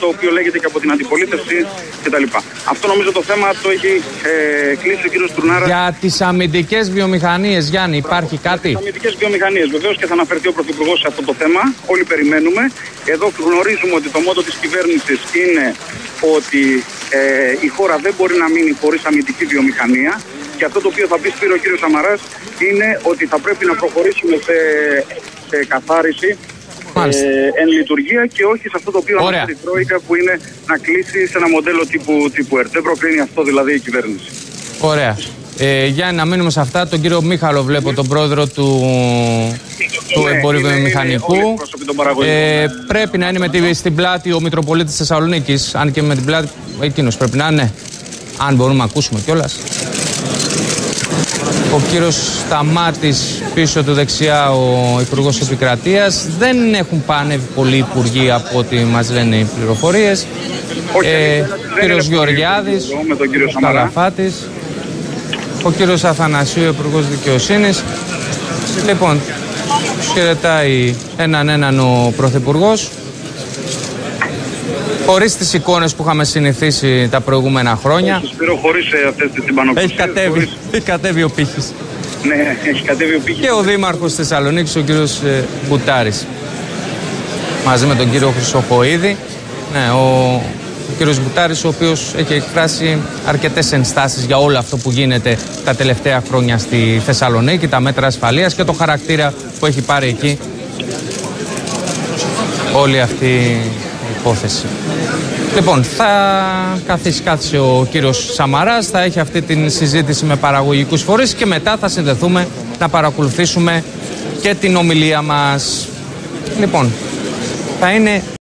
το οποίο λέγεται και από την αντιπολίτευση κτλ. Αυτό νομίζω το θέμα το έχει ε, κλείσει ο κύριος Τουρνάρα. Για τις αμυντικές βιομηχανίες, Γιάννη, υπάρχει κάτι. Τις αμυντικές βιομηχανίες, βεβαίως και θα αναφερθεί ο Πρωθυπουργός σε αυτό το θέμα. Όλοι περιμένουμε. Εδώ γνωρίζουμε ότι το μότο της κυβέρνησης είναι ότι ε, η χώρα δεν μπορεί να μείνει χωρίς αμυντική βιομηχανία. Και αυτό το οποίο θα πει σπίρο ο κύριος Σαμαράς είναι ότι θα πρέπει να προχωρήσουμε σε, σε καθάριση Μάλιστα. Ε, εν λειτουργία και όχι σε αυτό το οποίο Ωραία. αναφέρει η Τρόικα που είναι να κλείσεις σε ένα μοντέλο τύπου, τύπου ΕΡΤ. Δεν προκρίνει αυτό δηλαδή η κυβέρνηση. Ωραία. Ε, Γιάννη, να μείνουμε σε αυτά. Τον κύριο Μίχαλο βλέπω, τον πρόεδρο του, του Ναι, εμπορίου είναι- είναι βιομηχανικού. όλοι οι εκπρόσωποι των παραγωγικών. Ε, πρέπει να είναι με τη, στην πλάτη ο Μητροπολίτης Θεσσαλονίκης. Αν και με την πλάτη, εκείνος πρέπει να είναι. Αν μπορούμε να ακούσουμε κιόλας. Ο κύριος Σταμάτης πίσω του δεξιά ο Υπουργός Επικρατείας. Δεν έχουν πανεύει πολλοί υπουργοί από ό,τι μας λένε οι πληροφορίες. Όχι, ε, δεν ο κύριος είναι Γεωργιάδης πολύ με τον κύριο ο Σαμαρά. Καλαφάτης ο κύριος Αθανασίου Υπουργός Δικαιοσύνης. Λοιπόν τους χαιρετάει έναν έναν ο Πρωθυπουργός χωρίς τις εικόνες που είχαμε συνηθίσει τα προηγούμενα χρόνια Όχι, Σπύρο, χωρίς ε, αυτές τις τυμπανοκουσίες, έχει κατέβει, χωρίς- έχει κατέβει ο πύχης Ναι, έχει κατέβει ο πύχης. και ο Δήμαρχος Θεσσαλονίκης, ο κύριος ε, Μπουτάρης. Μαζί με τον κύριο Χρυσοχοίδη. Ναι, ο, ο κύριος Μπουτάρης, ο οποίος έχει εκφράσει αρκετές ενστάσεις για όλο αυτό που γίνεται τα τελευταία χρόνια στη Θεσσαλονίκη, τα μέτρα ασφαλείας και το χαρακτήρα που έχει πάρει εκεί όλη αυτή η υπόθεση. Λοιπόν, θα καθίσει κάθισε ο κύριος Σαμαράς, θα έχει αυτή την συζήτηση με παραγωγικούς φορείς και μετά θα συνδεθούμε να παρακολουθήσουμε και την ομιλία μας. Λοιπόν, θα είναι